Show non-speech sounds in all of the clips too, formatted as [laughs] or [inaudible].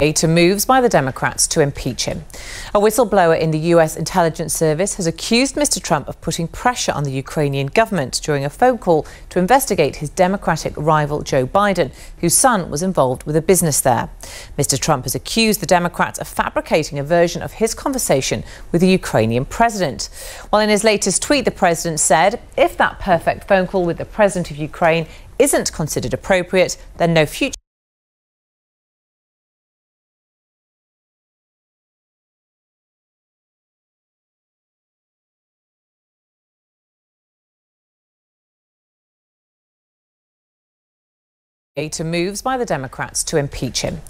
To moves by the Democrats to impeach him. A whistleblower in the US intelligence service has accused Mr. Trump of putting pressure on the Ukrainian government during a phone call to investigate his Democratic rival Joe Biden, whose son was involved with a business there. Mr. Trump has accused the Democrats of fabricating a version of his conversation with the Ukrainian president. While in his latest tweet, the president said, if that perfect phone call with the president of Ukraine isn't considered appropriate, then no future to moves by the Democrats to impeach him.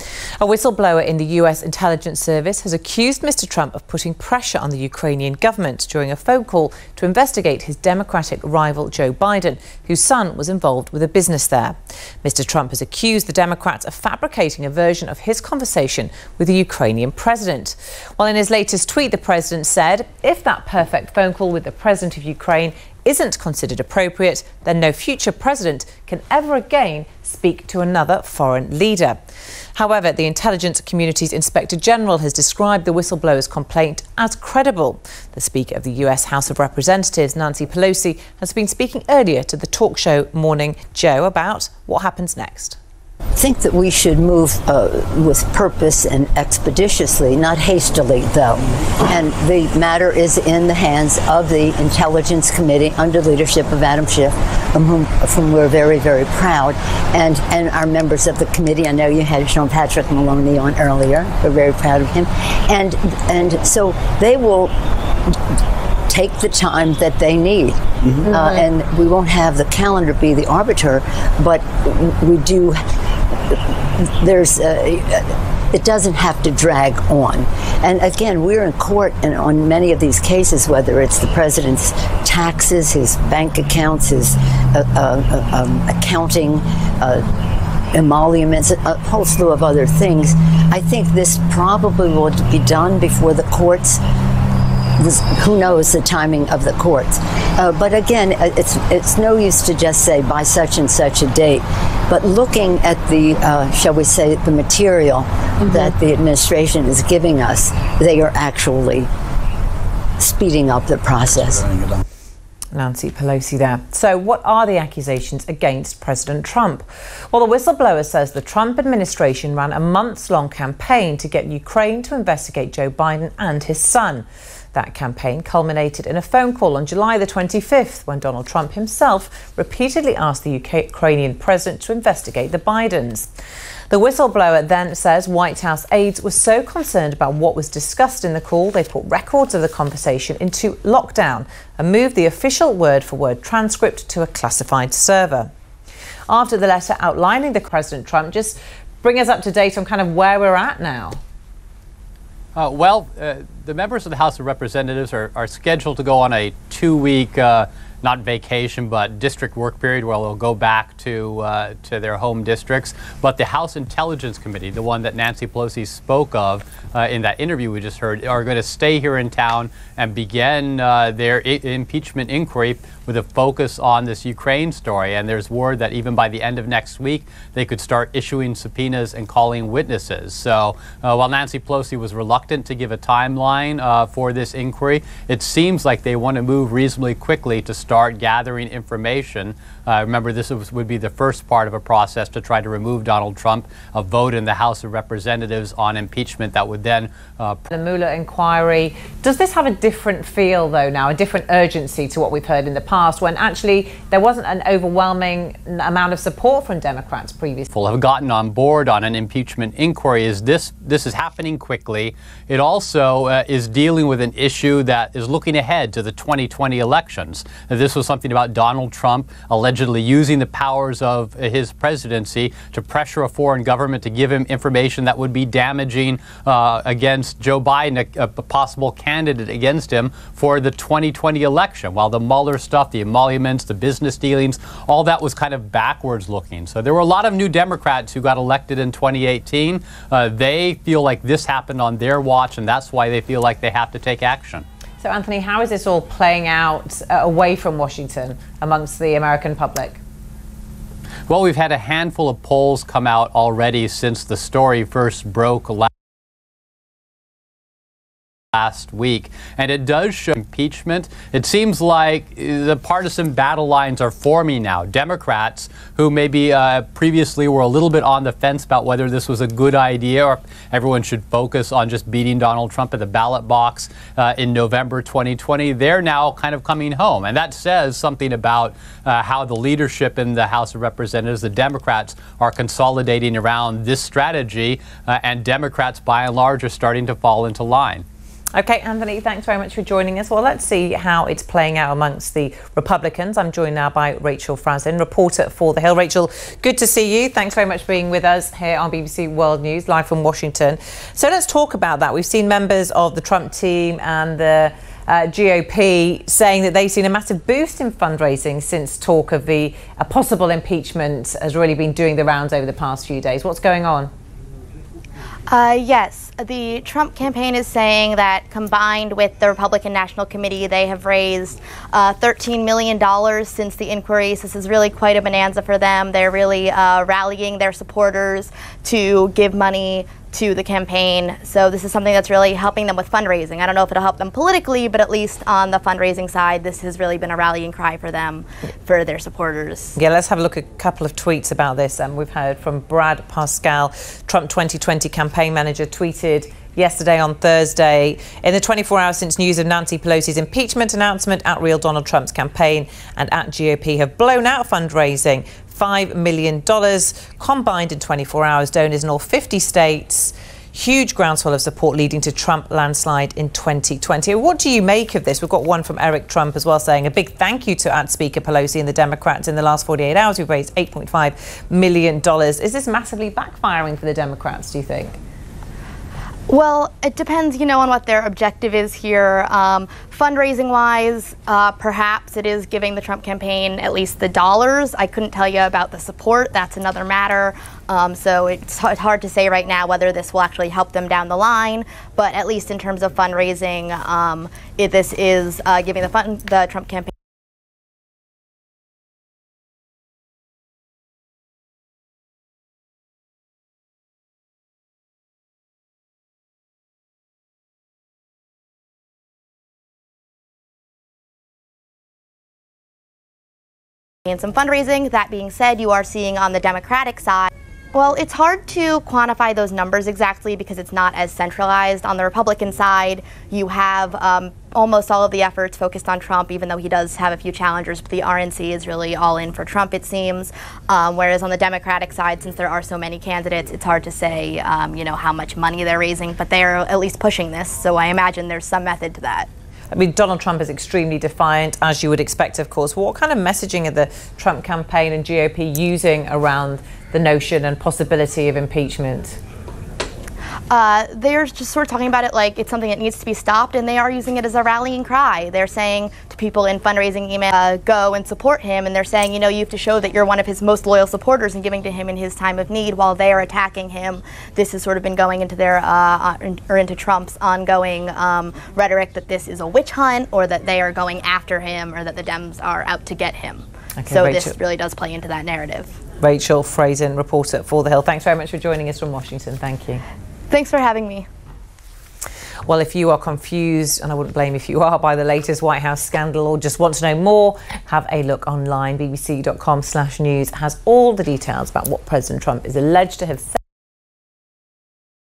A whistleblower in the US intelligence service has accused Mr. Trump of putting pressure on the Ukrainian government during a phone call to investigate his Democratic rival Joe Biden, whose son was involved with a business there. Mr. Trump has accused the Democrats of fabricating a version of his conversation with the Ukrainian president. While in his latest tweet, the president said, if that perfect phone call with the president of Ukraine isn't considered appropriate, then no future president can ever again speak to another foreign leader. However, the intelligence community's inspector general has described the whistleblower's complaint as credible. The Speaker of the US House of Representatives, Nancy Pelosi, has been speaking earlier to the talk show Morning Joe about what happens next think that we should move uh, with purpose and expeditiously, not hastily, though. And the matter is in the hands of the Intelligence Committee under leadership of Adam Schiff, from whom, of whom we're very, very proud, and, and our members of the committee. I know you had Sean Patrick Maloney on earlier. We're very proud of him. And, and so they will take the time that they need. Mm-hmm. Uh, and we won't have the calendar be the arbiter, but we do there's it doesn't have to drag on. And again, we're in court and on many of these cases, whether it's the president's taxes, his bank accounts, his uh, uh, um, accounting. Uh, emoluments, a whole slew of other things. I think this probably will be done before the courts was, who knows the timing of the courts. Uh, but again, uh, it's it's no use to just say by such and such a date, but looking at the uh, shall we say the material mm-hmm. that the administration is giving us, they are actually speeding up the process. Nancy Pelosi there. So, what are the accusations against President Trump? Well, the whistleblower says the Trump administration ran a months long campaign to get Ukraine to investigate Joe Biden and his son. That campaign culminated in a phone call on July the 25th when Donald Trump himself repeatedly asked the UK Ukrainian president to investigate the Bidens. The whistleblower then says White House aides were so concerned about what was discussed in the call, they put records of the conversation into lockdown and moved the official word for word transcript to a classified server. After the letter outlining the President Trump, just bring us up to date on kind of where we're at now. Uh, well, uh, the members of the House of Representatives are, are scheduled to go on a two week, uh, not vacation, but district work period where they'll go back to, uh, to their home districts. But the House Intelligence Committee, the one that Nancy Pelosi spoke of uh, in that interview we just heard, are going to stay here in town and begin uh, their impeachment inquiry with a focus on this Ukraine story. And there's word that even by the end of next week, they could start issuing subpoenas and calling witnesses. So uh, while Nancy Pelosi was reluctant to give a timeline uh, for this inquiry, it seems like they want to move reasonably quickly to start gathering information. Uh, remember, this was, would be the first part of a process to try to remove Donald Trump, a vote in the House of Representatives on impeachment that would then. Uh, the Mueller inquiry. Does this have a different feel, though, now, a different urgency to what we've heard in the past, when actually there wasn't an overwhelming amount of support from Democrats previously? Have gotten on board on an impeachment inquiry. Is this this is happening quickly? It also uh, is dealing with an issue that is looking ahead to the 2020 elections. This was something about Donald Trump allegedly using the powers of his presidency to pressure a foreign government to give him information that would be damaging uh, against Joe Biden, a, a, possible candidate against him for the 2020 election. While the Mueller stuff, the emoluments, the business dealings, all that was kind of backwards looking. So there were a lot of new Democrats who got elected in 2018. Uh, they feel like this happened on their watch, and that's why they feel like they have to take action. So, Anthony, how is this all playing out uh, away from Washington amongst the American public? Well, we've had a handful of polls come out already since the story first broke last last week. And it does show impeachment. It seems like the partisan battle lines are forming now. Democrats, who maybe uh, previously were a little bit on the fence about whether this was a good idea or everyone should focus on just beating Donald Trump at the ballot box uh, in November 2020, they're now kind of coming home. And that says something about uh, how the leadership in the House of Representatives, the Democrats, are consolidating around this strategy. Uh, and Democrats, by and large, are starting to fall into line. Okay, Anthony, thanks very much for joining us. Well, let's see how it's playing out amongst the Republicans. I'm joined now by Rachel Frazin, reporter for The Hill. Rachel, good to see you. Thanks very much for being with us here on BBC World News, live from Washington. So let's talk about that. We've seen members of the Trump team and the uh, GOP saying that they've seen a massive boost in fundraising since talk of the possible impeachment has really been doing the rounds over the past few days. What's going on? Uh, yes, the Trump campaign is saying that combined with the Republican National Committee, they have raised uh, $13 million since the inquiries. This is really quite a bonanza for them. They're really uh, rallying their supporters to give money to the campaign. So this is something that's really helping them with fundraising. I don't know if it'll help them politically, but at least on the fundraising side, this has really been a rallying cry for them, for their supporters. Yeah, let's have a look at a couple of tweets about this. And um, we've heard from Brad Parscale, Trump 2020 campaign manager, tweeted yesterday on Thursday. In the 24 hours since news of Nancy Pelosi's impeachment announcement, at Real Donald Trump's campaign and at GOP have blown out fundraising $5 million combined in 24 hours. Donors in all 50 states. Huge groundswell of support leading to Trump landslide in 2020. What do you make of this? We've got one from Eric Trump as well saying a big thank you to at Speaker Pelosi and the Democrats in the last 48 hours. We've raised $8.5 million. Is this massively backfiring for the Democrats, do you think? Well, it depends, you know, on what their objective is here. Um, fundraising wise, uh, perhaps it is giving the Trump campaign at least the dollars. I couldn't tell you about the support. That's another matter. Um, so it's hard to say right now whether this will actually help them down the line. But at least in terms of fundraising, um, it, this is uh, giving the, fun, the Trump campaign. And some fundraising. That being said, you are seeing on the Democratic side. Well, it's hard to quantify those numbers exactly because it's not as centralized. On the Republican side, you have um, almost all of the efforts focused on Trump, even though he does have a few challengers. But the RNC is really all in for Trump, it seems. Um, whereas on the Democratic side, since there are so many candidates, it's hard to say, um, you know, how much money they're raising. But they're at least pushing this, so I imagine there's some method to that. I mean, Donald Trump is extremely defiant, as you would expect, of course. What kind of messaging are the Trump campaign and GOP using around the notion and possibility of impeachment? Uh, they're just sort of talking about it like it's something that needs to be stopped, and they are using it as a rallying cry. They're saying to people in fundraising email, uh, go and support him, and they're saying, you know, you have to show that you're one of his most loyal supporters and giving to him in his time of need while they are attacking him. This has sort of been going into their, uh, uh or into Trump's ongoing um, rhetoric that this is a witch hunt or that they are going after him or that the Dems are out to get him. Okay, so Rachel. this really does play into that narrative. Rachel Frazin, reporter for The Hill. Thanks very much for joining us from Washington. Thank you. Thanks for having me. Well, if you are confused, and I wouldn't blame if you are, by the latest White House scandal or just want to know more, have a look online. bbc.com slash news has all the details about what President Trump is alleged to have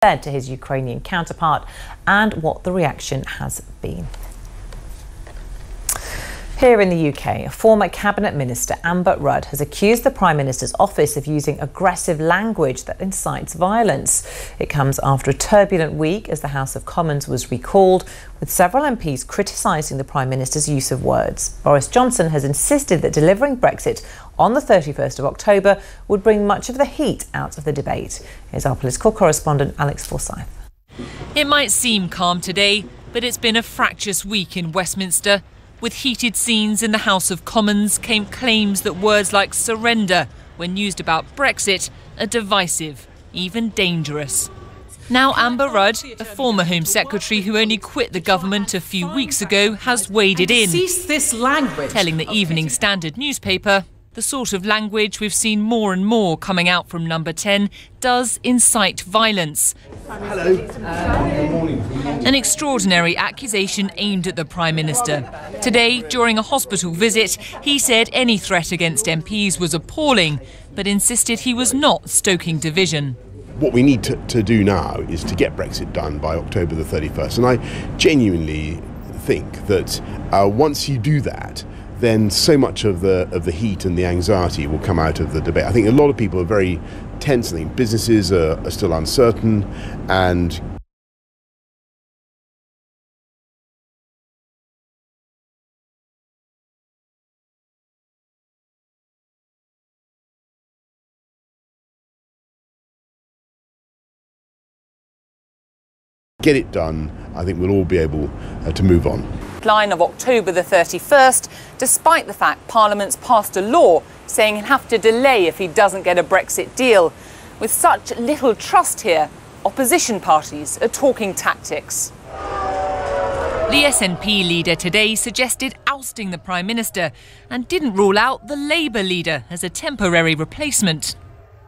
said to his Ukrainian counterpart and what the reaction has been. Here in the UK, a former Cabinet Minister, Amber Rudd, has accused the Prime Minister's office of using aggressive language that incites violence. It comes after a turbulent week as the House of Commons was recalled, with several MPs criticising the Prime Minister's use of words. Boris Johnson has insisted that delivering Brexit on the 31st of October would bring much of the heat out of the debate. Here's our political correspondent, Alex Forsyth. It might seem calm today, but it's been a fractious week in Westminster. With heated scenes in the House of Commons came claims that words like surrender, when used about Brexit, are divisive, even dangerous. Now, Amber Rudd, a former Home Secretary who only quit the government a few weeks ago, has waded in, this language telling the Evening Standard newspaper the sort of language we've seen more and more coming out from number 10 does incite violence. Hello. An extraordinary accusation aimed at the Prime Minister. Today, during a hospital visit, he said any threat against MPs was appalling, but insisted he was not stoking division what we need to, to do now is to get Brexit done by October the 31st. And I genuinely think that uh, once you do that, then so much of the of the heat and the anxiety will come out of the debate. I think a lot of people are very tense. I think businesses are, are still uncertain, and get it done, I think we'll all be able uh, to move on. Line of October the 31st, despite the fact Parliament's passed a law saying he'll have to delay if he doesn't get a Brexit deal. With such little trust here, opposition parties are talking tactics. The SNP leader today suggested ousting the Prime Minister and didn't rule out the Labour leader as a temporary replacement.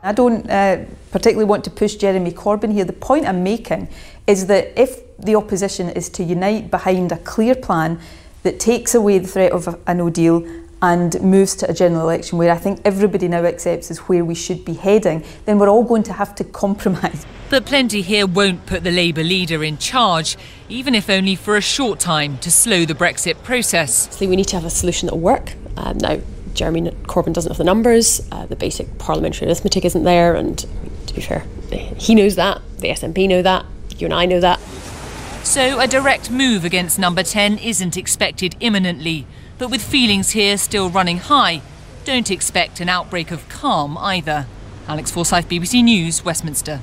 I don't uh, particularly want to push Jeremy Corbyn here. The point I'm making is that if the opposition is to unite behind a clear plan that takes away the threat of a, a no deal and moves to a general election where I think everybody now accepts is where we should be heading, then we're all going to have to [laughs] compromise. But plenty here won't put the Labour leader in charge, even if only for a short time to slow the Brexit process. So we need to have a solution that will work. Um, now, Jeremy Corbyn doesn't have the numbers, uh, the basic parliamentary arithmetic isn't there, and to be fair, he knows that, the SNP know that, you and I know that. So a direct move against number 10 isn't expected imminently, but with feelings here still running high, don't expect an outbreak of calm either. Alex Forsyth, BBC News, Westminster.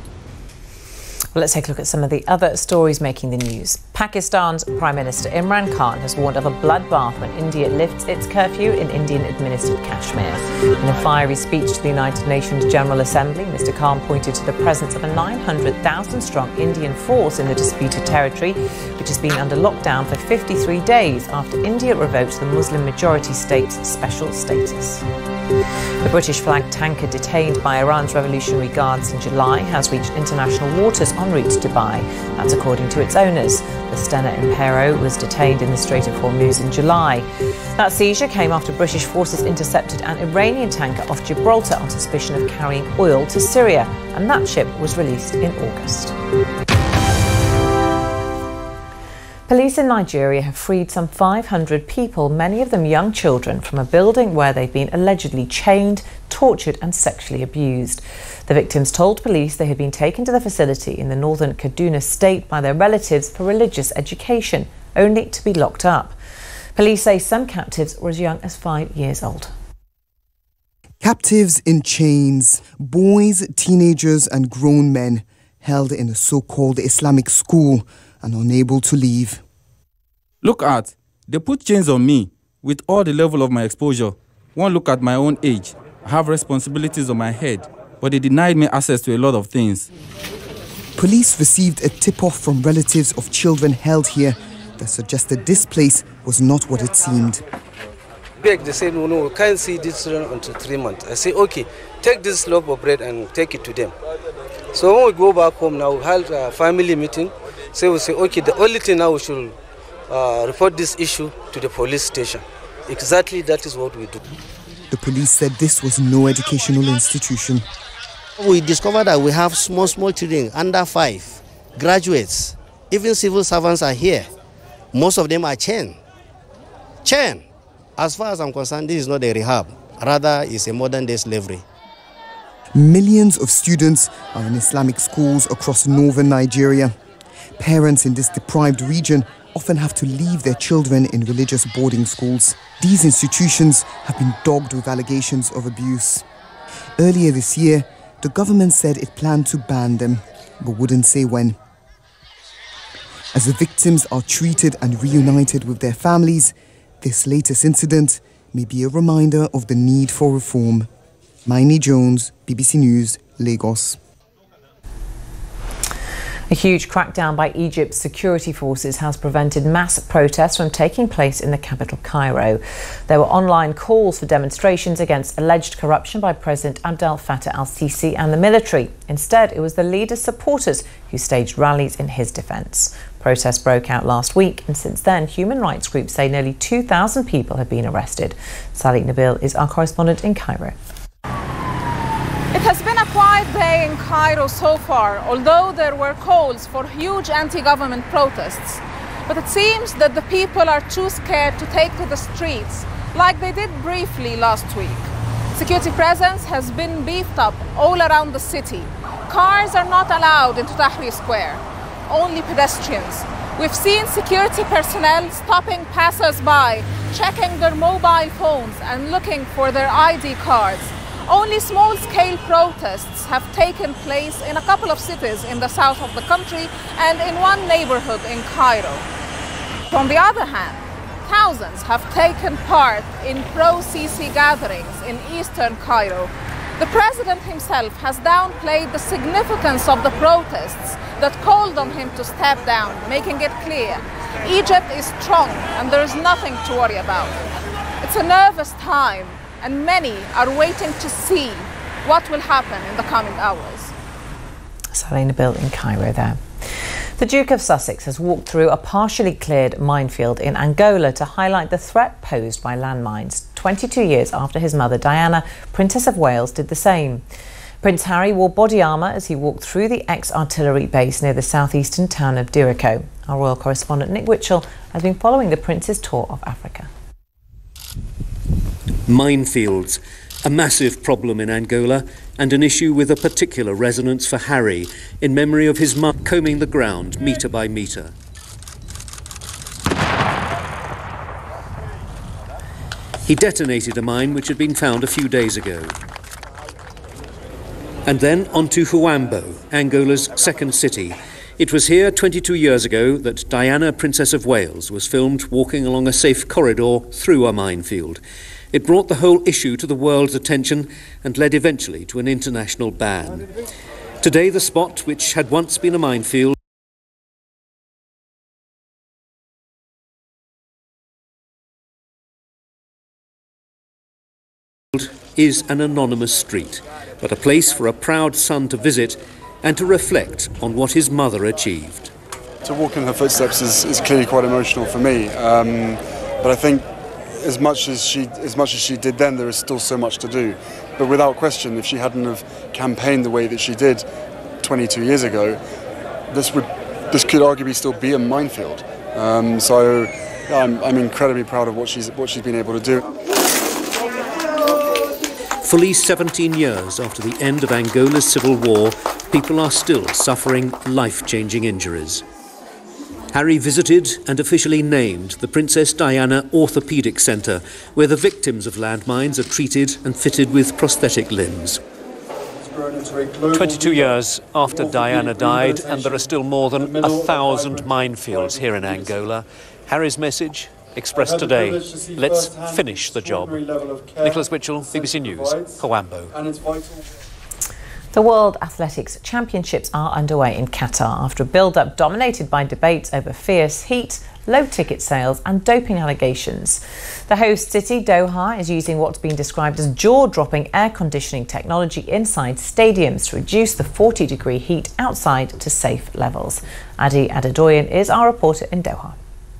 Well, let's take a look at some of the other stories making the news. Pakistan's Prime Minister Imran Khan has warned of a bloodbath when India lifts its curfew in Indian administered Kashmir. In a fiery speech to the United Nations General Assembly, Mr. Khan pointed to the presence of a 900,000 strong Indian force in the disputed territory, which has been under lockdown for 53 days after India revoked the Muslim majority state's special status. The British flagged tanker detained by Iran's Revolutionary Guards in July has reached international waters en route to Dubai. That's according to its owners. The Stena Impero was detained in the Strait of Hormuz in July. That seizure came after British forces intercepted an Iranian tanker off Gibraltar on suspicion of carrying oil to Syria, and that ship was released in August. Police in Nigeria have freed some 500 people, many of them young children, from a building where they've been allegedly chained, tortured, and sexually abused. The victims told police they had been taken to the facility in the northern Kaduna state by their relatives for religious education, only to be locked up. Police say some captives were as young as five years old. Captives in chains, boys, teenagers, and grown men held in a so called Islamic school and unable to leave. Look at, they put chains on me with all the level of my exposure. One look at my own age. I have responsibilities on my head, but they denied me access to a lot of things. Police received a tip off from relatives of children held here that suggested this place was not what it seemed. Beg, they said, no, no, we can't see these children until three months. I say, okay, take this loaf of bread and take it to them. So when we go back home now, we held a family meeting so we say, okay, the only thing now we should uh, report this issue to the police station. Exactly that is what we do. The police said this was no educational institution. We discovered that we have small, small children under five, graduates, even civil servants are here. Most of them are chained. Chain. As far as I'm concerned, this is not a rehab. Rather, it's a modern day slavery. Millions of students are in Islamic schools across northern Nigeria. Parents in this deprived region often have to leave their children in religious boarding schools. These institutions have been dogged with allegations of abuse. Earlier this year, the government said it planned to ban them, but wouldn't say when. As the victims are treated and reunited with their families, this latest incident may be a reminder of the need for reform. Mayeni Jones, BBC News, Lagos. A huge crackdown by Egypt's security forces has prevented mass protests from taking place in the capital, Cairo. There were online calls for demonstrations against alleged corruption by President Abdel Fattah al Sisi and the military. Instead, it was the leader's supporters who staged rallies in his defence. Protests broke out last week, and since then, human rights groups say nearly 2,000 people have been arrested. Sally Nabil is our correspondent in Cairo. It has day in Cairo so far, although there were calls for huge anti government protests. But it seems that the people are too scared to take to the streets, like they did briefly last week. Security presence has been beefed up all around the city. Cars are not allowed into Tahrir Square, only pedestrians. We've seen security personnel stopping passers by, checking their mobile phones, and looking for their ID cards. Only small scale protests have taken place in a couple of cities in the south of the country and in one neighborhood in Cairo. On the other hand, thousands have taken part in pro Sisi gatherings in eastern Cairo. The president himself has downplayed the significance of the protests that called on him to step down, making it clear Egypt is strong and there is nothing to worry about. It's a nervous time and many are waiting to see what will happen in the coming hours. Sally Nabil in Cairo there. The Duke of Sussex has walked through a partially cleared minefield in Angola to highlight the threat posed by landmines. 22 years after his mother Diana, Princess of Wales, did the same. Prince Harry wore body armour as he walked through the ex artillery base near the southeastern town of Dirico. Our royal correspondent Nick Witchell has been following the Prince's tour of Africa minefields, a massive problem in Angola, and an issue with a particular resonance for Harry in memory of his mum combing the ground metre by metre. He detonated a mine which had been found a few days ago. And then on to Huambo, Angola's second city. It was here 22 years ago that Diana, Princess of Wales, was filmed walking along a safe corridor through a minefield. It brought the whole issue to the world's attention and led eventually to an international ban. Today, the spot, which had once been a minefield, is an anonymous street, but a place for a proud son to visit and to reflect on what his mother achieved. To walk in her footsteps is, is clearly quite emotional for me, um, but I think as much as she as much as she did then, there is still so much to do. But without question, if she hadn't have campaigned the way that she did 22 years ago, this would this could arguably still be a minefield. Um, so I'm, I'm incredibly proud of what she's what she's been able to do. Fully 17 years after the end of Angola's civil war, people are still suffering life-changing injuries. Harry visited and officially named the Princess Diana Orthopaedic Centre, where the victims of landmines are treated and fitted with prosthetic limbs. 22 years after Diana died, and there are still more than a thousand minefields here in Angola. Harry's message expressed today let's finish the job. Nicholas Witchell, BBC News, Huambo. The World Athletics Championships are underway in Qatar after a build up dominated by debates over fierce heat, low ticket sales, and doping allegations. The host city, Doha, is using what's been described as jaw dropping air conditioning technology inside stadiums to reduce the 40 degree heat outside to safe levels. Ade Adedoyin is our reporter in Doha.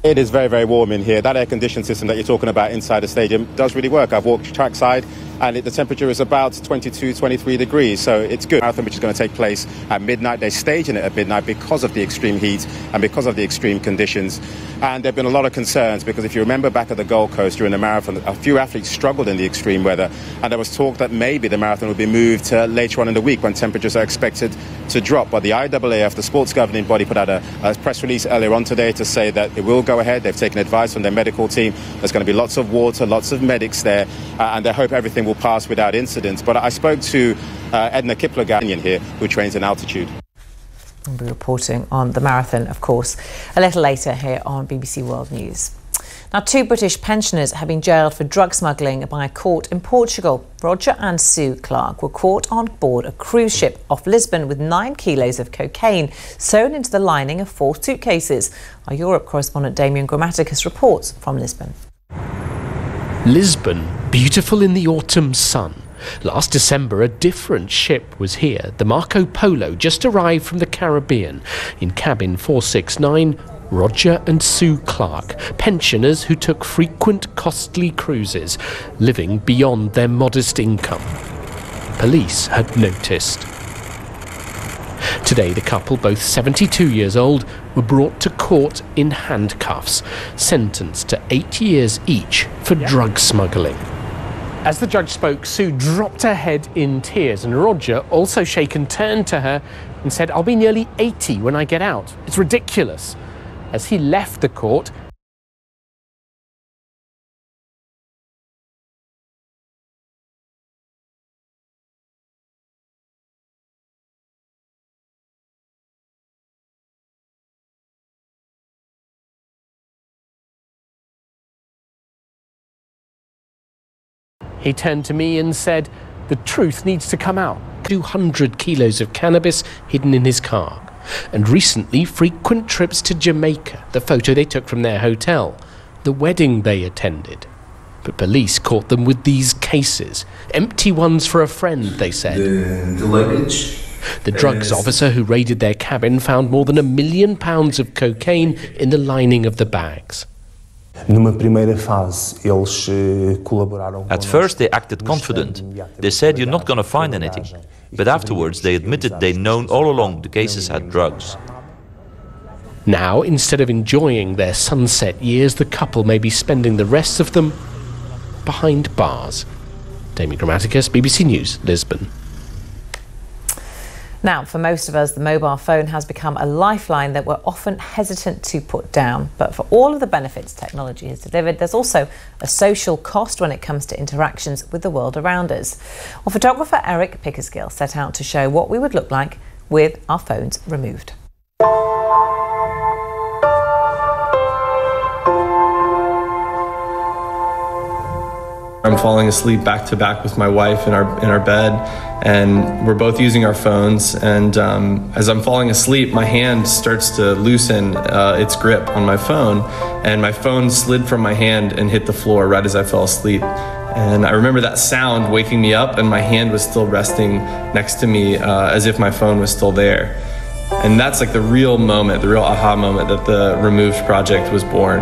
It is very, very warm in here. That air conditioning system that you're talking about inside the stadium does really work. I've walked trackside and it, the temperature is about 22, 23 degrees, so it's good. Marathon, which is going to take place at midnight. They're staging it at midnight because of the extreme heat and because of the extreme conditions. And there have been a lot of concerns because if you remember back at the Gold Coast during the marathon, a few athletes struggled in the extreme weather, and there was talk that maybe the marathon would be moved to later on in the week when temperatures are expected to drop. But the IAAF, the sports governing body, put out a, a press release earlier on today to say that it will go ahead. They've taken advice from their medical team. There's going to be lots of water, lots of medics there, uh, and they hope everything will pass without incidents. But I spoke to uh, Edna Kiplaganian here, who trains in altitude. We'll be reporting on the marathon, of course, a little later here on BBC World News. Now, two British pensioners have been jailed for drug smuggling by a court in Portugal. Roger and Sue Clark were caught on board a cruise ship off Lisbon with nine kilos of cocaine sewn into the lining of four suitcases. Our Europe correspondent Damian Grammaticas reports from Lisbon. Lisbon, beautiful in the autumn sun. Last December, a different ship was here. The Marco Polo just arrived from the Caribbean. In cabin 469, Roger and Sue Clark, pensioners who took frequent costly cruises, living beyond their modest income. Police had noticed. Today, the couple, both 72 years old, were brought to court in handcuffs, sentenced to eight years each for drug smuggling. As the judge spoke, Sue dropped her head in tears, and Roger, also shaken, turned to her and said, I'll be nearly 80 when I get out. It's ridiculous. As he left the court, he turned to me and said, The truth needs to come out. 200 kilos of cannabis hidden in his car. And recently, frequent trips to Jamaica, the photo they took from their hotel, the wedding they attended. But police caught them with these cases. Empty ones for a friend, they said. The, the luggage. The drugs officer who raided their cabin found more than a million pounds of cocaine in the lining of the bags. At first, they acted confident. They said you're not going to find anything. But afterwards, they admitted they'd known all along the cases had drugs. Now, instead of enjoying their sunset years, the couple may be spending the rest of them behind bars. Damian Grammaticas, BBC News, Lisbon. Now, for most of us, the mobile phone has become a lifeline that we're often hesitant to put down. But for all of the benefits technology has delivered, there's also a social cost when it comes to interactions with the world around us. Well, photographer Eric Pickersgill set out to show what we would look like with our phones removed. I'm falling asleep back to back with my wife in our in our bed, and we're both using our phones. And um, as I'm falling asleep, my hand starts to loosen uh, its grip on my phone, and my phone slid from my hand and hit the floor right as I fell asleep. And I remember that sound waking me up, and my hand was still resting next to me uh, as if my phone was still there. And that's like the real moment, the real aha moment that the Removed project was born.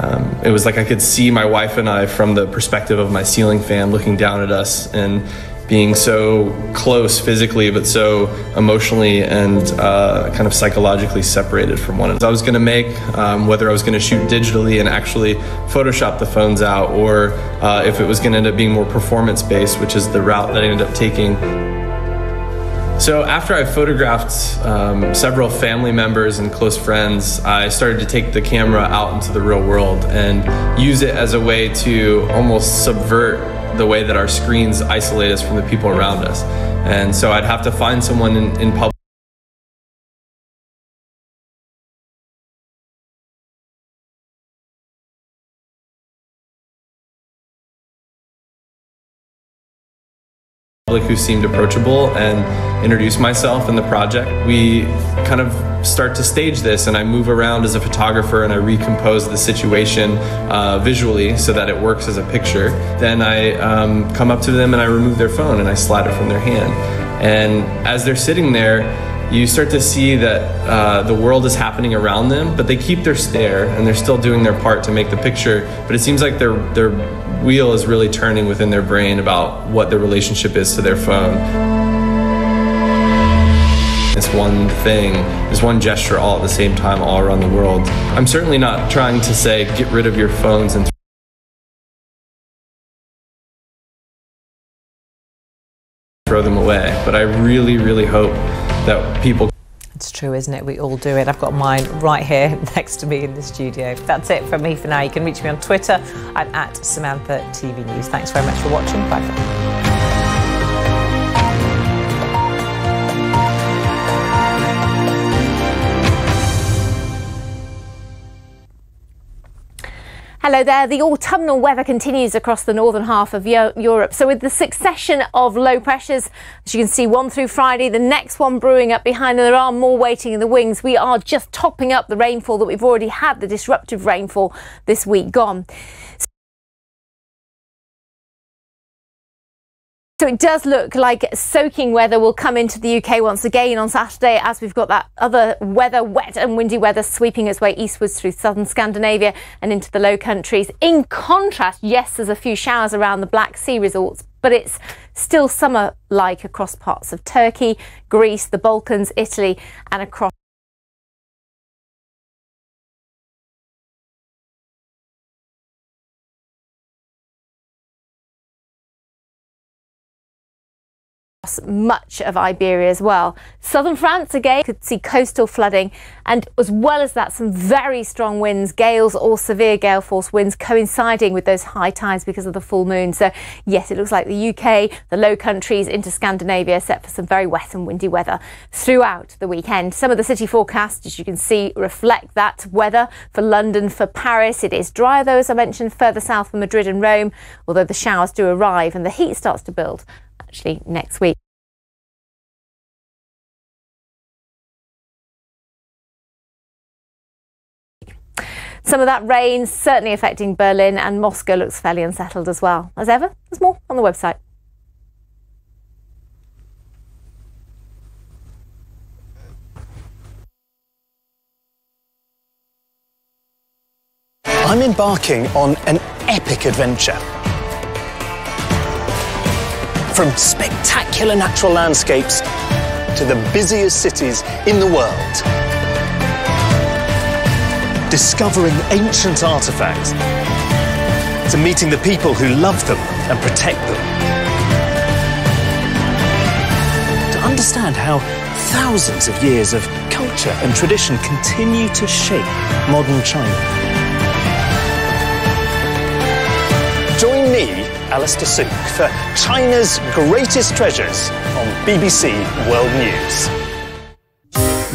Um, it was like I could see my wife and I from the perspective of my ceiling fan looking down at us and being so close physically, but so emotionally and uh, kind of psychologically separated from one another. I was going to make, um, whether I was going to shoot digitally and actually Photoshop the phones out, or uh, if it was going to end up being more performance based, which is the route that I ended up taking. So after I photographed um, several family members and close friends, I started to take the camera out into the real world and use it as a way to almost subvert the way that our screens isolate us from the people around us. And so I'd have to find someone in, in public who seemed approachable and introduce myself in the project. We kind of start to stage this and I move around as a photographer and I recompose the situation uh, visually so that it works as a picture. Then I um, come up to them and I remove their phone and I slide it from their hand. And as they're sitting there, you start to see that uh, the world is happening around them, but they keep their stare and they're still doing their part to make the picture. But it seems like their their wheel is really turning within their brain about what the relationship is to their phone. It's one thing, it's one gesture all at the same time, all around the world. I'm certainly not trying to say get rid of your phones and throw them away, but I really, really hope that people. It's true, isn't it? We all do it. I've got mine right here [laughs] next to me in the studio. That's it from me for now. You can reach me on Twitter. I'm at Samantha TV News. Thanks very much for watching. Bye Hello there. The autumnal weather continues across the northern half of Europe. So, with the succession of low pressures, as you can see, one through Friday, the next one brewing up behind, and there are more waiting in the wings. We are just topping up the rainfall that we've already had, the disruptive rainfall this week gone. So it does look like soaking weather will come into the UK once again on Saturday as we've got that other weather, wet and windy weather sweeping its way eastwards through southern Scandinavia and into the Low Countries. In contrast, yes, there's a few showers around the Black Sea resorts, but it's still summer-like across parts of Turkey, Greece, the Balkans, Italy and across much of Iberia as well. Southern France again could see coastal flooding and as well as that some very strong winds, gales or severe gale force winds coinciding with those high tides because of the full moon. So yes, it looks like the UK, the low countries into Scandinavia set for some very wet and windy weather throughout the weekend. Some of the city forecasts, as you can see, reflect that weather for London, for Paris. It is dry though, as I mentioned, further south for Madrid and Rome, although the showers do arrive and the heat starts to build actually next week. Some of that rain certainly affecting Berlin and Moscow looks fairly unsettled as well. As ever, there's more on the website. I'm embarking on an epic adventure. From spectacular natural landscapes to the busiest cities in the world. Discovering ancient artifacts to meeting the people who love them and protect them. To understand how thousands of years of culture and tradition continue to shape modern China. Join me Alastair Sooke for China's greatest treasures on BBC World News.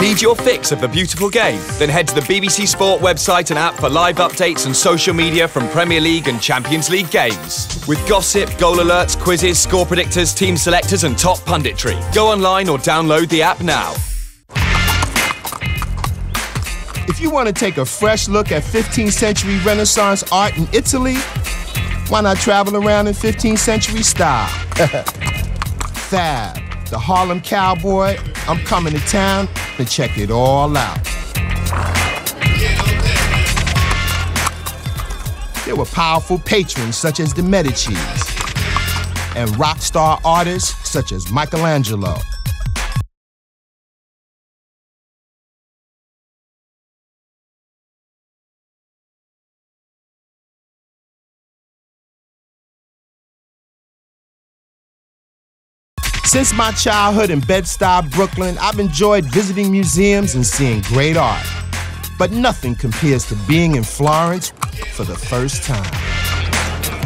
Need your fix of the beautiful game? Then head to the BBC Sport website and app for live updates and social media from Premier League and Champions League games. With gossip, goal alerts, quizzes, score predictors, team selectors, and top punditry. Go online or download the app now. If you want to take a fresh look at 15th century Renaissance art in Italy, why not travel around in 15th century style? [laughs] Fab, the Harlem Cowboy, I'm coming to town to check it all out. There were powerful patrons such as the Medicis and rock star artists such as Michelangelo. Since my childhood in Bed-Stuy, Brooklyn, I've enjoyed visiting museums and seeing great art. But nothing compares to being in Florence for the first time.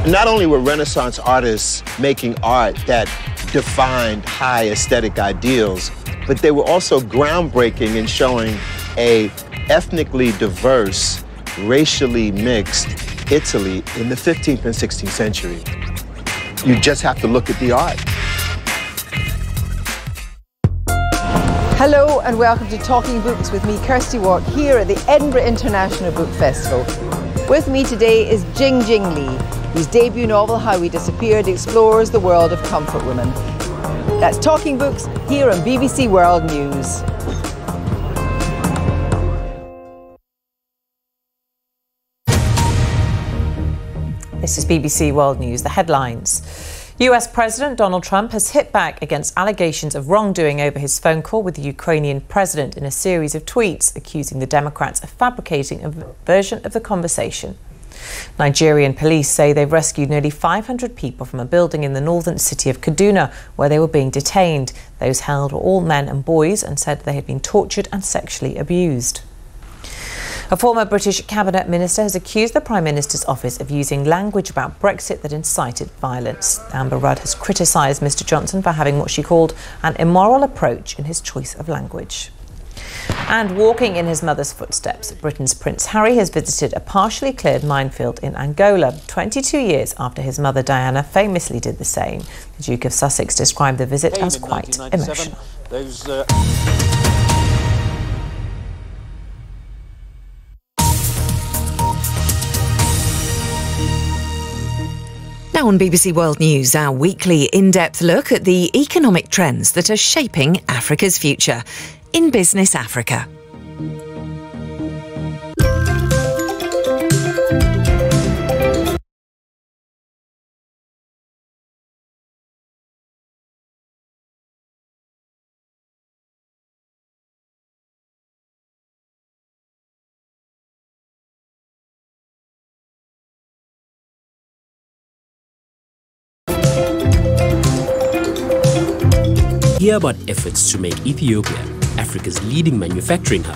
Not only were Renaissance artists making art that defined high aesthetic ideals, but they were also groundbreaking in showing a ethnically diverse, racially mixed Italy in the 15th and 16th century. You just have to look at the art. Hello and welcome to Talking Books with me, Kirsty Wark, here at the Edinburgh International Book Festival. With me today is Jing Jing Lee, whose debut novel, How We Disappeared, explores the world of comfort women. That's Talking Books here on BBC World News. This is BBC World News, the headlines. US President Donald Trump has hit back against allegations of wrongdoing over his phone call with the Ukrainian president in a series of tweets accusing the Democrats of fabricating a version of the conversation. Nigerian police say they've rescued nearly 500 people from a building in the northern city of Kaduna where they were being detained. Those held were all men and boys and said they had been tortured and sexually abused. A former British cabinet minister has accused the Prime Minister's office of using language about Brexit that incited violence. Amber Rudd has criticised Mr Johnson for having what she called an immoral approach in his choice of language. And walking in his mother's footsteps, Britain's Prince Harry has visited a partially cleared minefield in Angola, 22 years after his mother Diana famously did the same. The Duke of Sussex described the visit as quite emotional. Those, uh Now on BBC World News, our weekly in depth look at the economic trends that are shaping Africa's future in Business Africa. Hear about efforts to make Ethiopia Africa's leading manufacturing hub.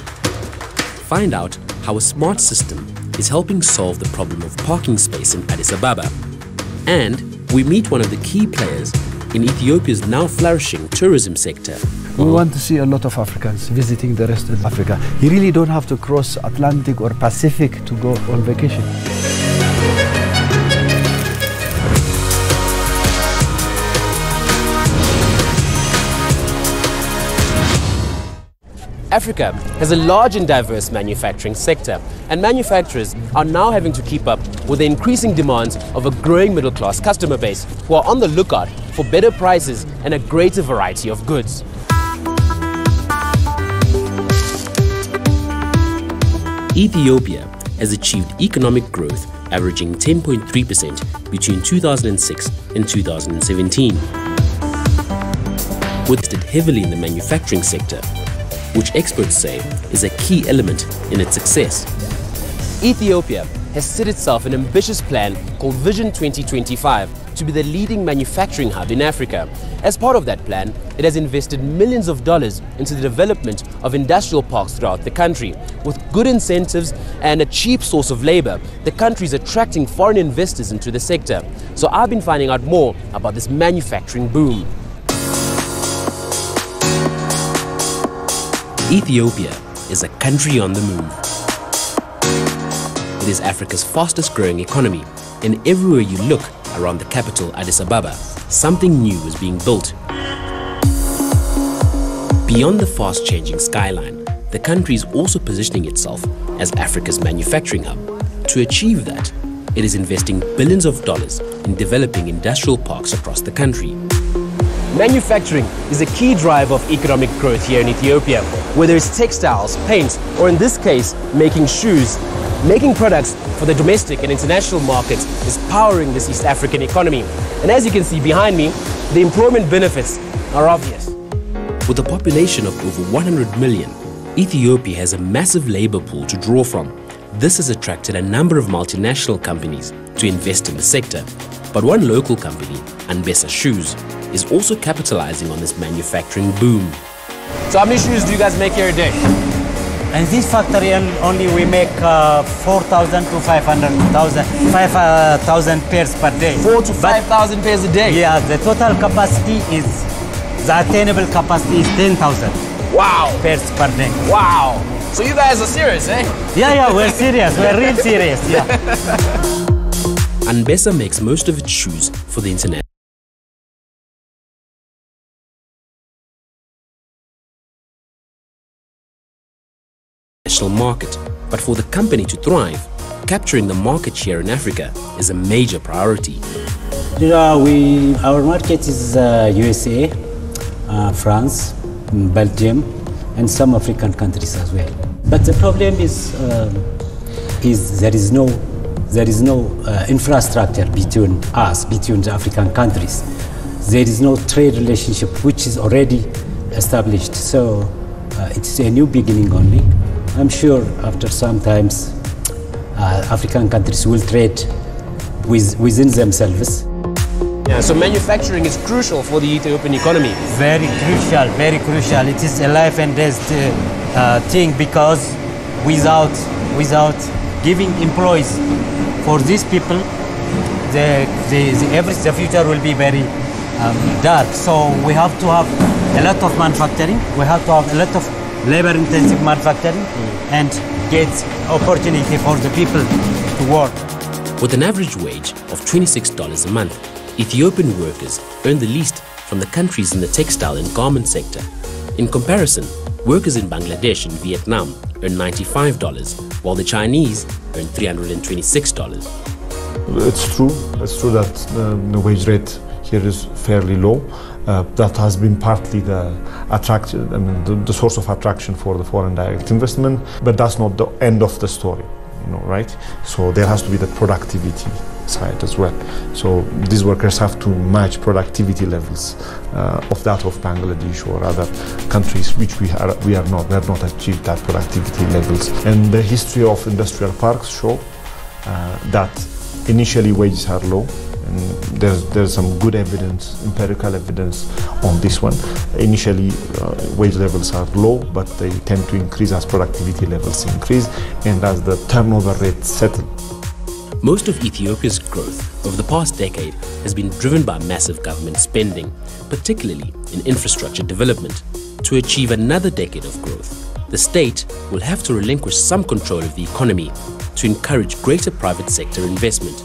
Find out how a smart system is helping solve the problem of parking space in Addis Ababa. And we meet one of the key players in Ethiopia's now flourishing tourism sector. We want to see a lot of Africans visiting the rest of Africa. You really don't have to cross Atlantic or Pacific to go on vacation. Africa has a large and diverse manufacturing sector, and manufacturers are now having to keep up with the increasing demands of a growing middle class customer base who are on the lookout for better prices and a greater variety of goods. Ethiopia has achieved economic growth averaging 10.3% between 2006 and 2017. Invested heavily in the manufacturing sector which experts say is a key element in its success. Ethiopia has set itself an ambitious plan called Vision 2025 to be the leading manufacturing hub in Africa. As part of that plan, it has invested millions of dollars into the development of industrial parks throughout the country. With good incentives and a cheap source of labor, the country is attracting foreign investors into the sector. So I've been finding out more about this manufacturing boom. Ethiopia is a country on the move. It is Africa's fastest growing economy, and everywhere you look around the capital, Addis Ababa, something new is being built. Beyond the fast changing skyline, the country is also positioning itself as Africa's manufacturing hub. To achieve that, it is investing billions of dollars in developing industrial parks across the country. Manufacturing is a key driver of economic growth here in Ethiopia, whether it's textiles, paints, or in this case, making shoes. Making products for the domestic and international markets is powering this East African economy. And as you can see behind me, the employment benefits are obvious. With a population of over 100 million, Ethiopia has a massive labor pool to draw from. This has attracted a number of multinational companies to invest in the sector. But one local company, Anbessa Shoes, is also capitalizing on this manufacturing boom. So how many shoes do you guys make here a day? In this factory only we make uh, 4,000 to 500,000 5,000 pairs per day. 4 to 5,000 pairs a day? Yeah, the total capacity is, the attainable capacity is 10,000. Wow. Pairs per day. Wow. So you guys are serious, eh? Yeah, yeah, we're [laughs] serious. we're real serious, yeah. Anbessa makes most of its shoes for the internet. International market. But for the company to thrive, capturing the market share in Africa is a major priority. You know, we, our market is uh, USA, uh, France, Belgium, and some African countries as well. But the problem is, uh, is there is no, there is no uh, infrastructure between us, between the African countries. There is no trade relationship which is already established. So uh, it's a new beginning only. I'm sure after some times uh, African countries will trade with, within themselves. Yeah, so manufacturing is crucial for the Ethiopian economy. Very crucial, very crucial. It is a life and death uh, thing because without, without giving employees for these people, the, the, the, every, the future will be very um, dark. So we have to have a lot of manufacturing. We have to have a lot of labor-intensive manufacturing and get opportunity for the people to work. With an average wage of $26 a month, Ethiopian workers earn the least from the countries in the textile and garment sector. In comparison, workers in Bangladesh and Vietnam earn $95, while the Chinese earn $326. It's true. It's true that the, the wage rate here is fairly low. Uh, that has been partly the attraction, I mean, the, the, source of attraction for the foreign direct investment. But that's not the end of the story, you know, right? So there has to be the productivity side as well. So these workers have to match productivity levels uh, of that of Bangladesh or other countries which we are we are not we have not achieved that productivity levels. And the history of industrial parks show uh, that initially wages are low and there's there's some good evidence empirical evidence on this one initially uh, wage levels are low but they tend to increase as productivity levels increase and as the turnover rate settle most of Ethiopia's growth over the past decade has been driven by massive government spending, particularly in infrastructure development. To achieve another decade of growth, the state will have to relinquish some control of the economy to encourage greater private sector investment.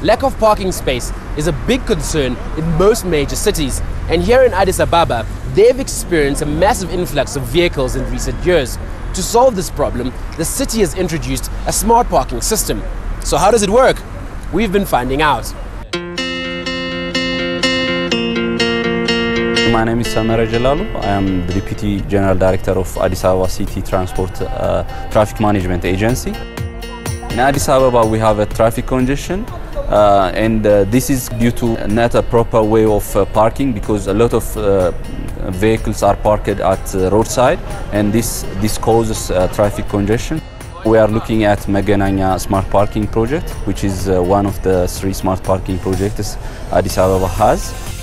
Lack of parking space is a big concern in most major cities, and here in Addis Ababa, they've experienced a massive influx of vehicles in recent years. To solve this problem, the city has introduced a smart parking system. So how does it work? We've been finding out. My name is Samara Jalalu. I am the Deputy General Director of Addis Ababa City Transport uh, Traffic Management Agency. In Addis Ababa, we have a traffic congestion uh, and uh, this is due to not a proper way of uh, parking because a lot of uh, vehicles are parked at the roadside and this, this causes uh, traffic congestion. We are looking at Megenagna Smart Parking Project, which is uh, one of the three smart parking projects Addis Ababa has.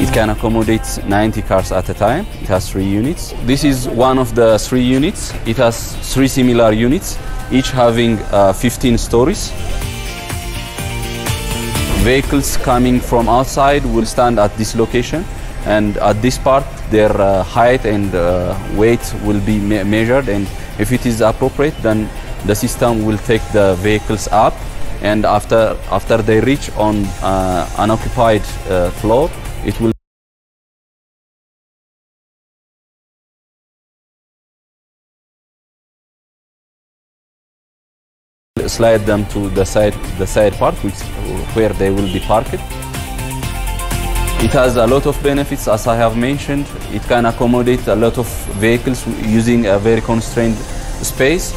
It can accommodate 90 cars at a time. It has three units. This is one of the three units. It has three similar units, each having uh, 15 stories. Vehicles coming from outside will stand at this location and at this part their uh, height and uh, weight will be me measured and if it is appropriate then the system will take the vehicles up and after after they reach on uh, unoccupied uh, floor it will slide them to the side the side part which where they will be parked. It has a lot of benefits as i have mentioned. It can accommodate a lot of vehicles using a very constrained space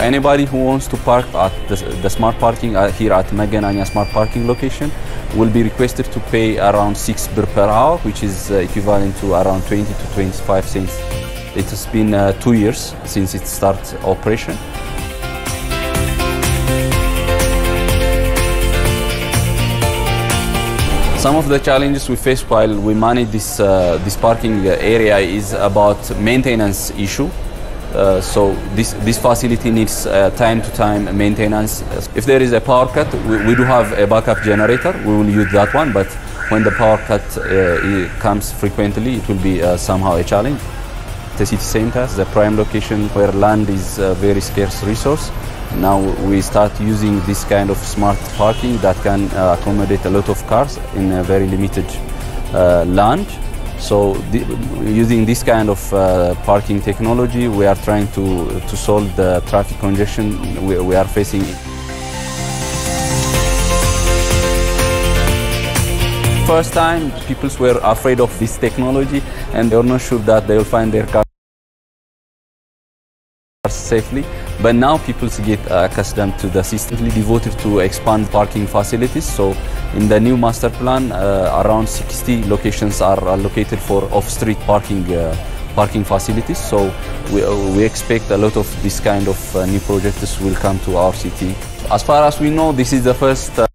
Anybody who wants to park at the, the smart parking uh, here at Megenagna smart parking location will be requested to pay around 6 birr per hour, which is uh, equivalent to around 20 to 25 cents. It has been uh, two years since it started operation. Some of the challenges we face while we manage this, uh, this parking area is about maintenance issue. Uh, so this, this facility needs uh, time to time maintenance. If there is a power cut, we, we, do have a backup generator. We will use that one, but when the power cut uh, comes frequently, it will be uh, somehow a challenge. The city center is the prime location where land is a very scarce resource. Now we start using this kind of smart parking that can uh, accommodate a lot of cars in a very limited land. So the, using this kind of uh, parking technology, we are trying to, to solve the traffic congestion we, we are facing. First time, people were afraid of this technology and they were not sure that they will find their car safely. But now people get uh, accustomed to the system devoted to expand parking facilities. So in the new master plan, uh, around 60 locations are allocated for off-street parking uh, parking facilities. So we, uh, we expect a lot of this kind of uh, new projects will come to our city. As far as we know, this is the first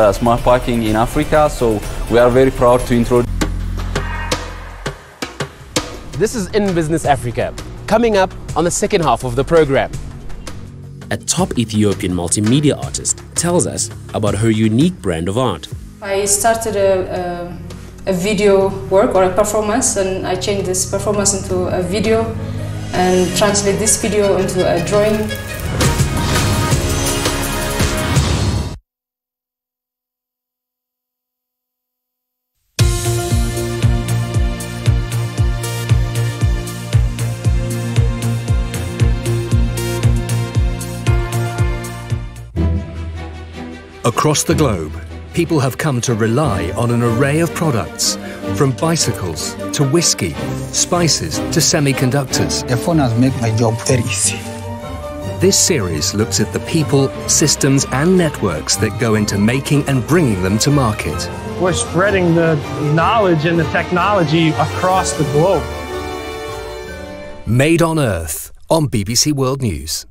Uh, smart parking in Africa, so we are very proud to introduce. This is In Business Africa, coming up on the second half of the program. A top Ethiopian multimedia artist tells us about her unique brand of art. I started a, a, a, video work or a performance and I changed this performance into a video and translate this video into a drawing Across the globe, people have come to rely on an array of products, from bicycles to whiskey, spices to semiconductors. The phone has made my job very easy. This series looks at the people, systems, and networks that go into making and bringing them to market. We're spreading the knowledge and the technology across the globe. Made on Earth on BBC World News.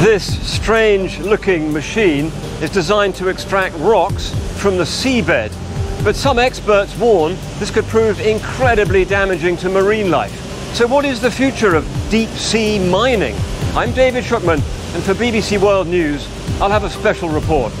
This strange looking machine is designed to extract rocks from the seabed. But some experts warn this could prove incredibly damaging to marine life. So what is the future of deep sea mining? I'm David Shukman, and for BBC World News, I'll have a special report.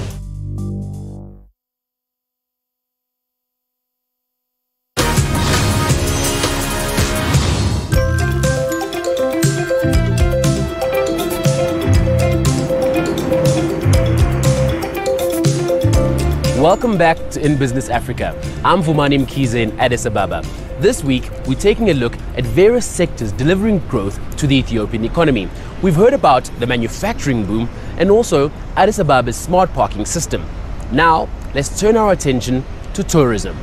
Welcome back to In Business Africa. I'm Vumani Mkhize in Addis Ababa. This week, we're taking a look at various sectors delivering growth to the Ethiopian economy. We've heard about the manufacturing boom and also Addis Ababa's smart parking system. Now, let's turn our attention to tourism.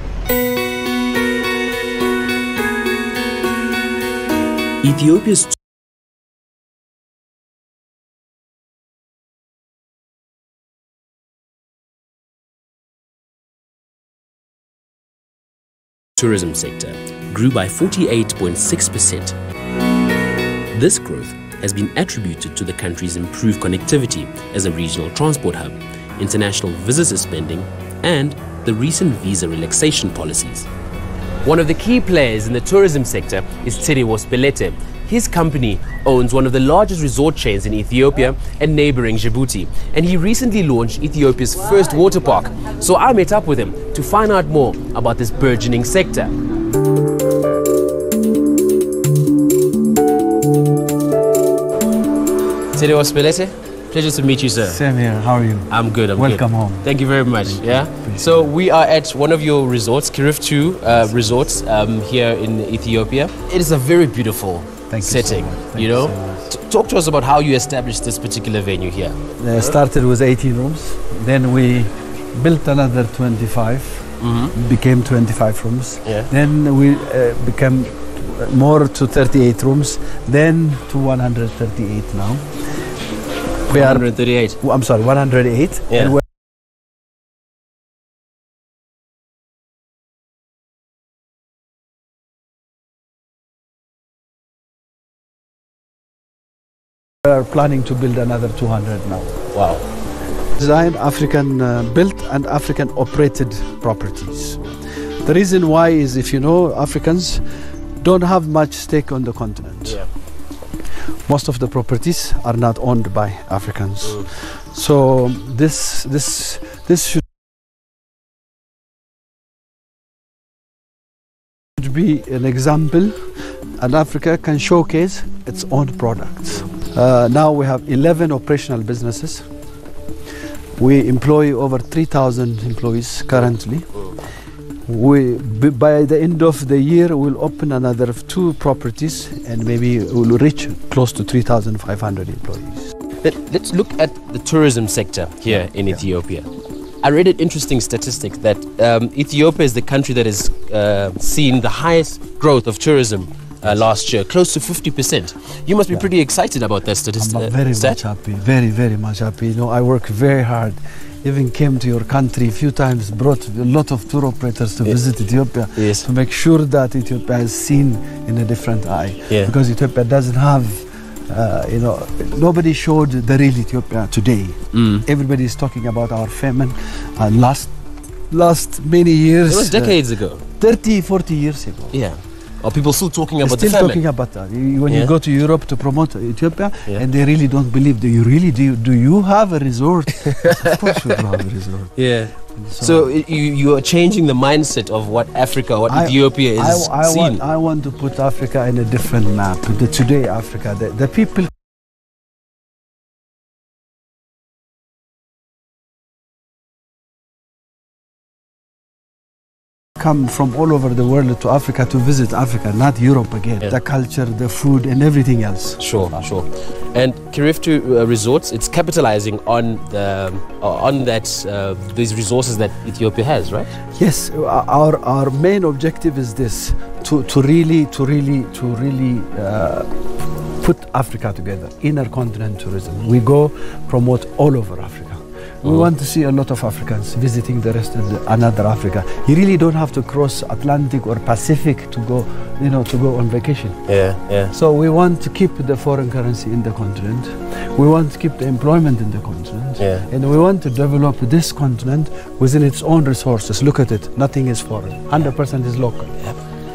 Ethiopia's tourism sector grew by 48.6%. This growth has been attributed to the country's improved connectivity as a regional transport hub, international visitor spending, and the recent visa relaxation policies. One of the key players in the tourism sector is Tadiwos Belete. His company owns one of the largest resort chains in Ethiopia and neighboring Djibouti, and he recently launched Ethiopia's first water park. So I met up with him to find out more about this burgeoning sector. Tadiwos Belete, pleasure to meet you, sir. Same here. How are you? I'm good. I'm Welcome good. home. Thank you very much. Yeah. So we are at one of your resorts, Kuriftu uh, Resorts, um, here in Ethiopia. It is a very beautiful Thank setting. You, so you know, T- talk to us about how you established this particular venue here. Uh, started with 18 rooms. Then we built another 25. Mhm. Became 25 rooms. Yeah. Then we uh, became more to 38 rooms. Then to 138 now. We are- 138. I'm sorry, 108. Yeah. We are planning to build another 200 now. Wow. Design African uh, built and African operated properties. The reason why is if you know Africans don't have much stake on the continent. Yeah. Most of the properties are not owned by Africans. So this this this should be an example and Africa can showcase its own products. Uh, now we have 11 operational businesses. We employ over 3,000 employees currently. We, by the end of the year, we'll open another two properties and maybe we'll reach close to 3,500 employees. Let, us look at the tourism sector here in Ethiopia. I read an interesting statistic that um, Ethiopia is the country that has uh, seen the highest growth of tourism uh, last year, close to 50%. You must be pretty excited about that statistic. I'm very much happy, very, very much happy. You know, I work very hard. Even came to your country a few times, brought a lot of tour operators to visit Ethiopia Yes. to make sure that Ethiopia is seen in a different eye. Yeah. Because Ethiopia doesn't have uh, you know, nobody showed the real Ethiopia today. Everybody is talking about our famine uh, last last many years. It was uh, decades ago. 30, 40 years ago. Yeah. Are people still talking about still the famine? talking about that. You- When Yeah. you go to Europe to promote Ethiopia, Yeah. and they really don't believe. Do you really do? You, do you have a resort? [laughs] of course, we have a resort. [laughs] Yeah. So i- you you are changing the mindset of what Africa, what I- Ethiopia is I, I seen. want, I want to put Africa in a different map. The today Africa, the, the people. Come from all over the world to Africa to visit Africa, not Europe again. Yeah. The culture, the food, and everything else. Sure, sure. And Kuriftu uh, Resorts, it's capitalizing on the uh, on that uh, these resources that Ethiopia has, right? Yes, our our main objective is this: to to really to really to really uh, put Africa together. Inner continent tourism. We go promote all over Africa. We Mhm. want to see a lot of Africans visiting the rest of the, another Africa. You really don't have to cross Atlantic or Pacific to go, you know, to go on vacation. Yeah, yeah. So we want to keep the foreign currency in the continent. We want to keep the employment in the continent. Yeah. And we want to develop this continent within its own resources. Look at it. Nothing is foreign. 100% is local.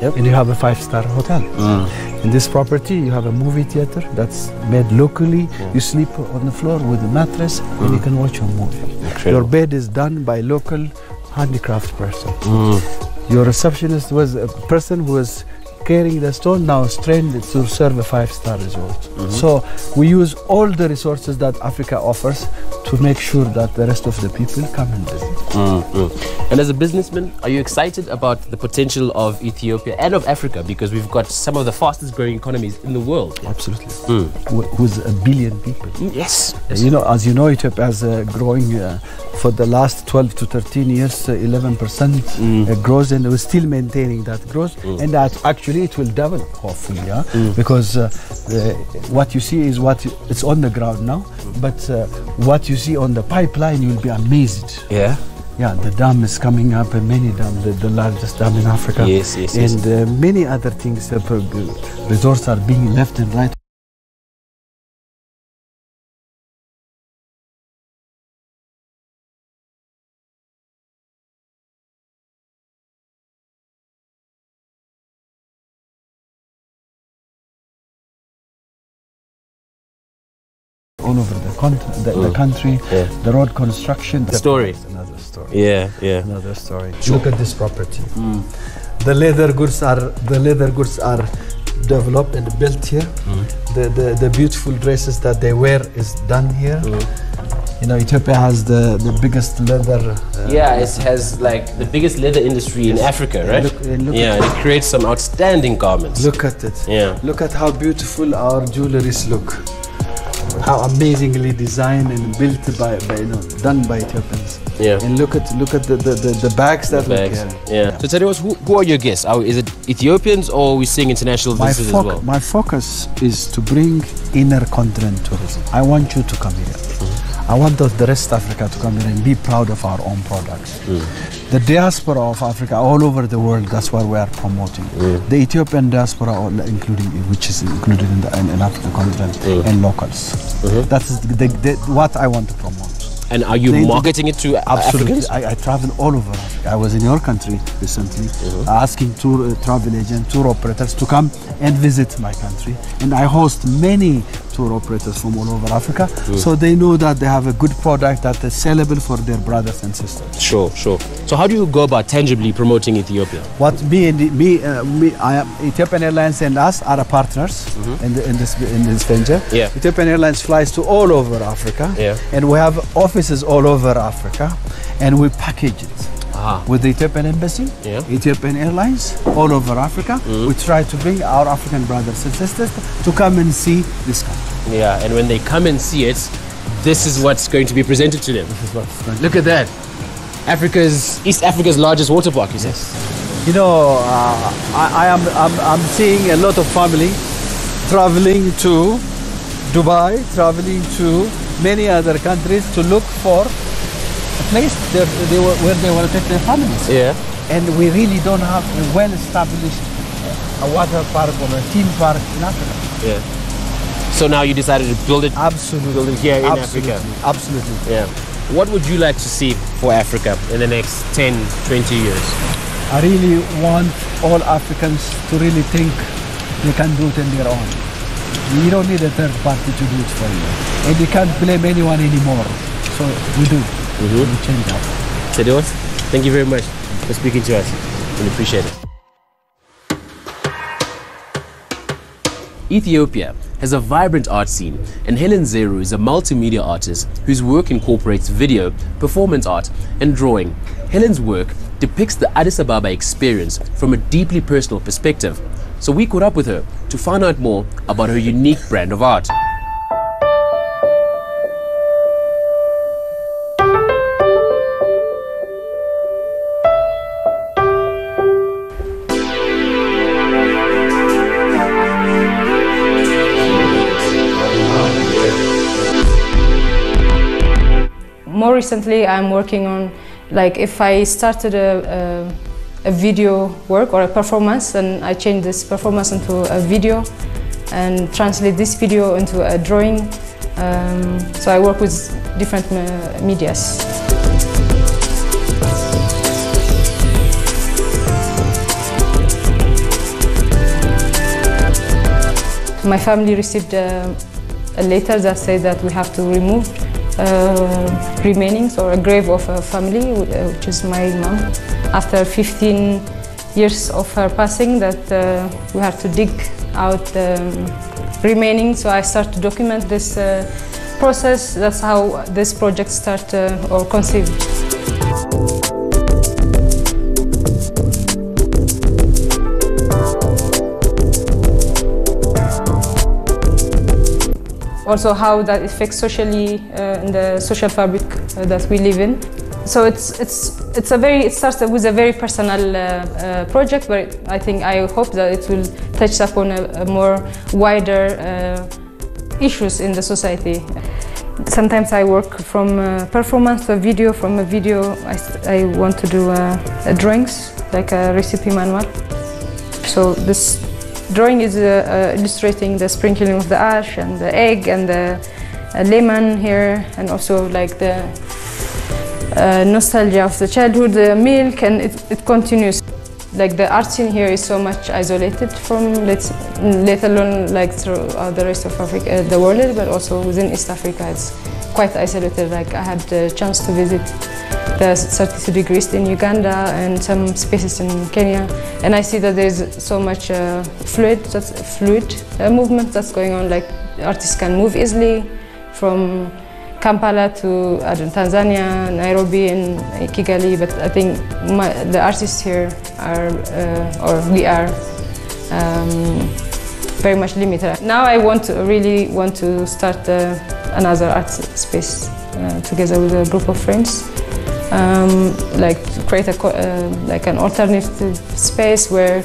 Yep. And you have a five-star hotel. Mm. In this property, you have a movie theater that's made locally. You sleep on the floor with a mattress and you can watch your movie. Your bed is done by local handicraft person. Your receptionist was a person who was carrying the stone now trained to serve a five-star resort. So we use all the resources that Africa offers to make sure that the rest of the people come and visit. Mm, mm. And as a businessman, are you excited about the potential of Ethiopia and of Africa because we've got some of the fastest growing economies in the world? Absolutely. Mm. With a billion people. Yes. You know, as you know, Ethiopia has a growing uh, for the last 12 to 13 years, uh, 11% uh, growth, and we're still maintaining that growth. And that actually it will double, hopefully, yeah? because uh, uh, what you see is what you, it's on the ground now, but uh, what you see on the pipeline, you'll be amazed. Yeah. Yeah, the dam is coming up, and many dam, the, the largest dam in Africa. Yes, yes, yes. And uh, many other things, uh, resorts are being left and right. All over the, continent, the, the Mm. country, Yeah. the road construction. The story. Another story. Yeah, yeah. Another story. Sure. Look at this property. The leather goods are the leather goods are developed and built here. The, the the beautiful dresses that they wear is done here. You know, Ethiopia has the the biggest leather. uh, Yeah, it has like the biggest leather industry in Africa, right? Look- look yeah, and it creates some outstanding garments. Look at it. Yeah. Look at how beautiful our jewelries look. How amazingly designed and built by, by you know, done by Ethiopians. Yeah. And look at look at the, the, the, the bags that we Bags. carry. Yeah. So tell us, who, who are your guests? Are, is it Ethiopians or are we seeing international My, visitors foc- as well? my focus is to bring inner continent tourism. I want you to come here. Mm-hmm. I want the, the rest of Africa to come here and be proud of our own products. The diaspora of Africa all over the world, that's what we are promoting. The Ethiopian diaspora, including which is included in the in, in African continent, and locals. That is the, the, what I want to promote. And are you They- marketing it to Absolutely. Africans? I, I travel all over Africa. I was in your country recently, asking tour uh, travel agents, tour operators to come and visit my country, and I host many tour operators from all over Africa, so they know that they have a good product that is sellable for their brothers and sisters. Sure, sure. So how do you go about tangibly promoting Ethiopia? What me and me, uh, me, I am Ethiopian Airlines and us are partners in, the, in this in this venture. Yeah. Ethiopian Airlines flies to all over Africa. Yeah. And we have offices all over Africa, and we package it. Ah. With the Ethiopian Embassy, Yeah. Ethiopian Airlines, all over Africa, we try to bring our African brothers and sisters to come and see this country. Yeah, and when they come and see it, this is what's going to be presented to them. This is what's going Look at that. Africa's East Africa's largest water park, you said. You know, uh, I, I am I'm, I'm seeing a lot of family traveling to Dubai, traveling to many other countries to look for a place there, they, were- where they will take their families. Yeah. And we really don't have a well-established uh, a water park or a theme park in Africa. Yeah. So now you decided to build it, absolutely, build it here in absolutely, Africa. Absolutely. Yeah. What would you like to see for Africa in the next 10, 20 years? I really want all Africans to really think they can do it on their own. You don't need a third party to do it for you. And you can't blame anyone anymore. So we do. Mm-hmm. That. Tedros, thank you very much for speaking to us. We appreciate it. Ethiopia has a vibrant art scene, and Helen Zeru is a multimedia artist whose work incorporates video, performance art, and drawing. Helen's work depicts the Addis Ababa experience from a deeply personal perspective. So we caught up with her to find out more about her unique brand of art. More recently, I'm working on, like, if I started a, a, a video work or a performance, then I change this performance into a video and translate this video into a drawing. Um, so I work with different uh, medias. My family received a, a letter that said that we have to remove uh, remainings or a grave of a family, uh, which is my mom. After 15 years of her passing, that uh, we had to dig out the remaining. So I start to document this uh, process. That's how this project started uh, or conceived. Also how that affects socially uh, in the social fabric uh, that we live in. So it's it's it's a very it starts with a very personal uh, uh project, but I think I hope that it will touch upon a, a more wider uh, issues in the society. Sometimes I work from a performance to a video. From a video, I, I want to do uh, drawings like a recipe manual. So this drawing is uh, uh, illustrating the sprinkling of the ash and the egg and the uh, lemon here and also like the nostalgia of the childhood, the milk and it, it, continues. Like the art scene here is so much isolated from, let's, let alone like throughout the rest of Africa, the world, but also within East Africa it's quite isolated. Like I had the chance to visit the 32 degrees in Uganda and some spaces in Kenya. And I see that there's so much uh, fluid, that's fluid uh, movement that's going on. Like artists can move easily from Kampala to know, Tanzania, Nairobi, and Kigali. But I think my, the artists here are, uh, or we are, um, very much limited. Now I want to really want to start uh, another art space uh, together with a group of friends um, like create a, uh, like an alternative space where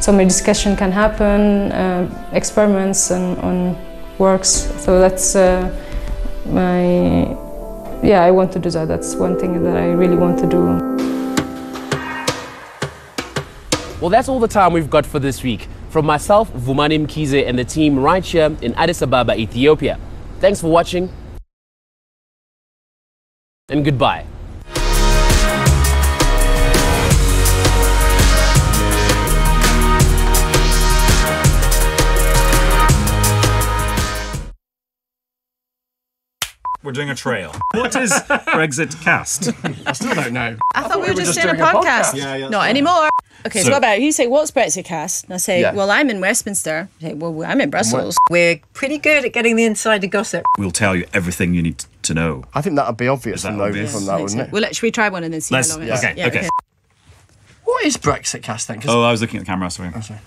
so many discussion can happen, uh, experiments and on works. So that's uh, my yeah. I want to do that. That's one thing that I really want to do. Well, that's all the time we've got for this week. From myself, Vumani Mkhize, and the team right here in Addis Ababa, Ethiopia. Thanks for watching, and goodbye. We're doing a trail. What is Brexitcast? I still don't know. I, I thought, we were, just, doing, doing, a podcast. podcast. Yeah, yeah, Not anymore. Okay, so, so, what about you say, what's Brexitcast? And I say, yeah. well, I'm in Westminster. I say, well, I'm in Brussels. We're pretty good at getting the insider gossip. We'll tell you everything you need to know. I think that would be obvious that obvious? from that, wouldn't it? Well, let's we try one and then see Let's, how long it is. Okay, yeah, okay. okay. What is Brexitcast then? Oh, I was looking at the camera, sorry. Oh, sorry.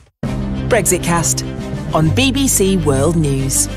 Brexitcast on BBC World News.